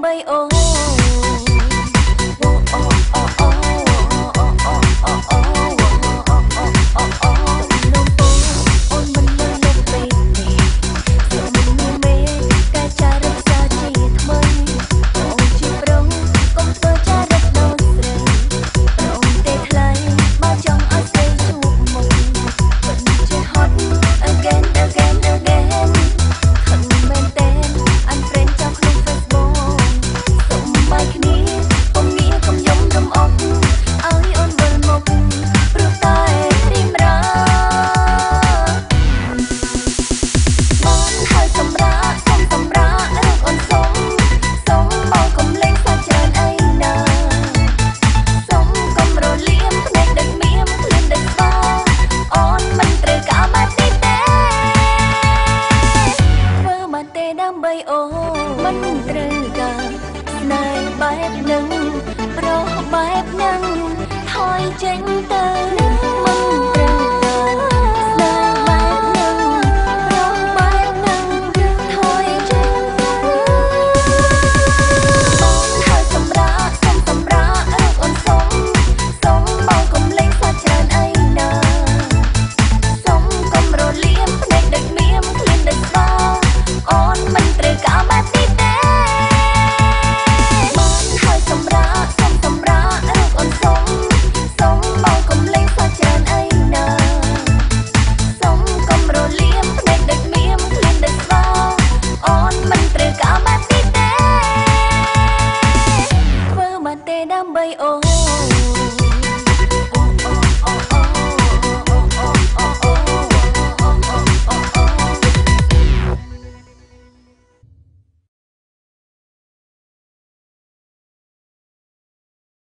bay ôm oh. អូមិនត្រូវការស្នេហ៍បែបនឹងប្រុសបែបនឹងថយចេញទៅ Oh.